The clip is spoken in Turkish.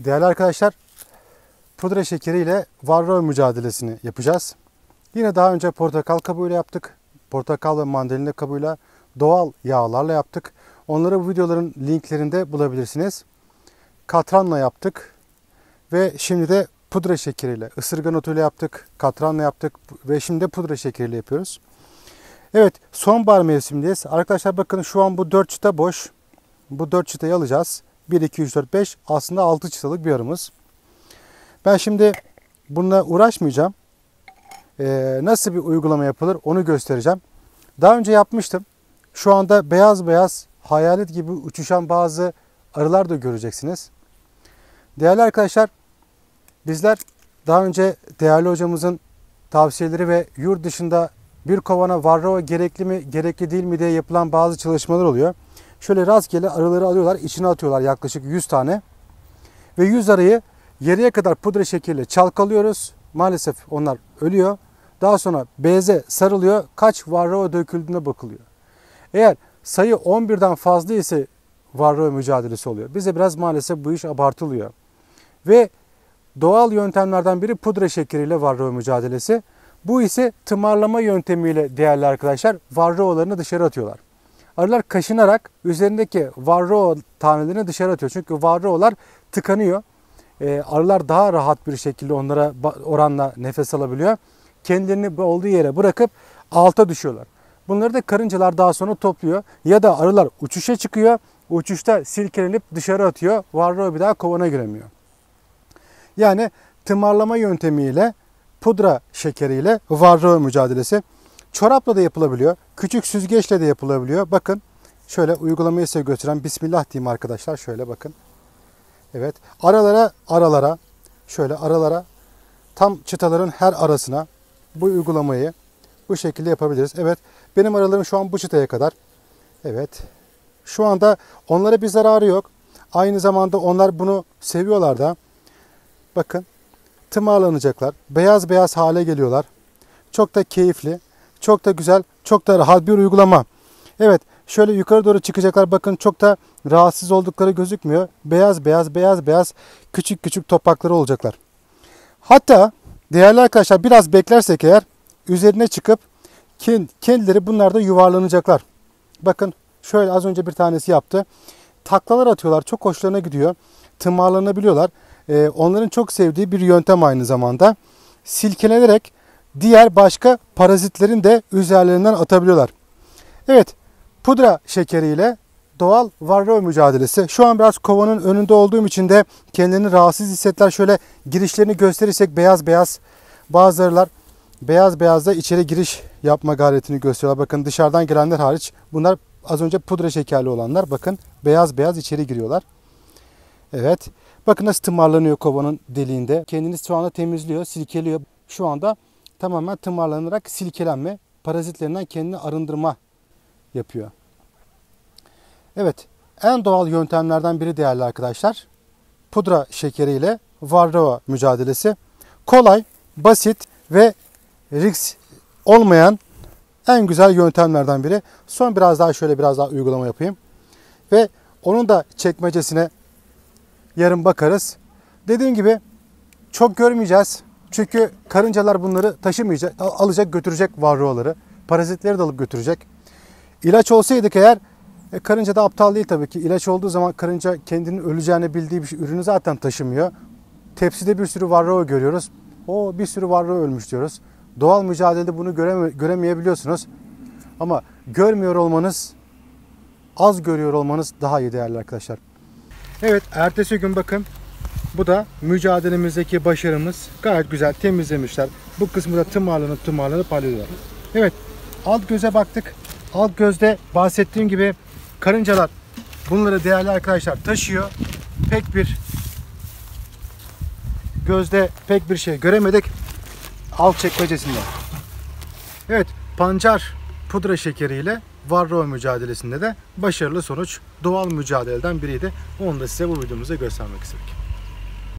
Değerli arkadaşlar, pudra şekeri ile varroa mücadelesini yapacağız. Yine daha önce portakal kabuğuyla yaptık. Portakal ve mandalina kabuğuyla doğal yağlarla yaptık. Onları bu videoların linklerinde bulabilirsiniz. Katranla yaptık. Ve şimdi de pudra şekeriyle, ısırgan otuyla yaptık. Katranla yaptık ve şimdi de pudra şekeriyle yapıyoruz. Evet, sonbahar mevsimindeyiz. Arkadaşlar bakın şu an bu 4 çıta boş. Bu 4 çıtayı alacağız. 1, 2, 3, 4, 5 aslında 6 çıtalık bir arımız. Ben şimdi bununla uğraşmayacağım. Ee, nasıl bir uygulama yapılır onu göstereceğim. Daha önce yapmıştım. Şu anda beyaz beyaz hayalet gibi uçuşan bazı arılar da göreceksiniz. Değerli arkadaşlar bizler daha önce değerli hocamızın tavsiyeleri ve yurt dışında bir kovana varroa gerekli mi gerekli değil mi diye yapılan bazı çalışmalar oluyor. Şöyle rastgele arıları alıyorlar içine atıyorlar yaklaşık 100 tane. Ve 100 arıyı yarıya kadar pudra şekeriyle çalkalıyoruz. Maalesef onlar ölüyor. Daha sonra beze sarılıyor. Kaç varroa döküldüğüne bakılıyor. Eğer sayı 11'den fazla ise varroa mücadelesi oluyor. Bize biraz maalesef bu iş abartılıyor. Ve doğal yöntemlerden biri pudra şekeriyle varroa mücadelesi. Bu ise tımarlama yöntemiyle değerli arkadaşlar varroalarını dışarı atıyorlar. Arılar kaşınarak üzerindeki varroa tanelerini dışarı atıyor. Çünkü varroalar tıkanıyor. Ee, arılar daha rahat bir şekilde onlara oranla nefes alabiliyor. Kendilerini olduğu yere bırakıp alta düşüyorlar. Bunları da karıncalar daha sonra topluyor. Ya da arılar uçuşa çıkıyor. Uçuşta silkelenip dışarı atıyor. Varroa bir daha kovana giremiyor. Yani tımarlama yöntemiyle pudra şekeriyle varroa mücadelesi. Çorapla da yapılabiliyor. Küçük süzgeçle de yapılabiliyor. Bakın şöyle uygulamayı size götüren Bismillah diyeyim arkadaşlar. Şöyle bakın. Evet. Aralara aralara şöyle aralara tam çıtaların her arasına bu uygulamayı bu şekilde yapabiliriz. Evet. Benim aralarım şu an bu çıtaya kadar. Evet. Şu anda onlara bir zararı yok. Aynı zamanda onlar bunu seviyorlar da. Bakın tımarlanacaklar. Beyaz beyaz hale geliyorlar. Çok da keyifli. Çok da güzel. Çok da rahat bir uygulama. Evet şöyle yukarı doğru çıkacaklar. Bakın çok da rahatsız oldukları gözükmüyor. Beyaz beyaz beyaz beyaz küçük küçük topakları olacaklar. Hatta değerli arkadaşlar biraz beklersek eğer üzerine çıkıp kendileri bunlarda yuvarlanacaklar. Bakın şöyle az önce bir tanesi yaptı. Taklalar atıyorlar. Çok hoşlarına gidiyor. Tımarlanabiliyorlar. Ee, onların çok sevdiği bir yöntem aynı zamanda. Silkelenerek diğer başka parazitlerin de üzerlerinden atabiliyorlar. Evet, pudra şekeriyle doğal varroa mücadelesi. Şu an biraz kovanın önünde olduğum için de kendini rahatsız hissettiler. Şöyle girişlerini gösterirsek beyaz beyaz bazılarılar beyaz beyaz da içeri giriş yapma gayretini gösteriyorlar. Bakın dışarıdan gelenler hariç bunlar az önce pudra şekerli olanlar. Bakın beyaz beyaz içeri giriyorlar. Evet. Bakın nasıl tımarlanıyor kovanın deliğinde. Kendini şu anda temizliyor, silkeliyor. Şu anda tamamen tımarlanarak silkelenme, parazitlerinden kendini arındırma yapıyor. Evet, en doğal yöntemlerden biri değerli arkadaşlar. Pudra şekeriyle varroa mücadelesi. Kolay, basit ve risk olmayan en güzel yöntemlerden biri. Son biraz daha şöyle biraz daha uygulama yapayım. Ve onun da çekmecesine yarın bakarız. Dediğim gibi çok görmeyeceğiz. Çünkü karıncalar bunları taşımayacak, alacak götürecek varroaları. Parazitleri de alıp götürecek. İlaç olsaydık eğer e, karınca da aptal değil tabii ki. İlaç olduğu zaman karınca kendinin öleceğini bildiği bir şey, ürünü zaten taşımıyor. Tepside bir sürü varroa görüyoruz. O bir sürü varroa ölmüş diyoruz. Doğal mücadelede bunu göreme, göremeyebiliyorsunuz. Ama görmüyor olmanız, az görüyor olmanız daha iyi değerli arkadaşlar. Evet, ertesi gün bakın bu da mücadelemizdeki başarımız. Gayet güzel temizlemişler. Bu kısmı da tımarlanıp tımarlanıp alıyorlar. Evet alt göze baktık. Alt gözde bahsettiğim gibi karıncalar bunları değerli arkadaşlar taşıyor. Pek bir gözde pek bir şey göremedik. Alt çekmecesinde. Evet pancar pudra şekeriyle varroa mücadelesinde de başarılı sonuç doğal mücadeleden biriydi. Onu da size bu videomuzda göstermek istedik.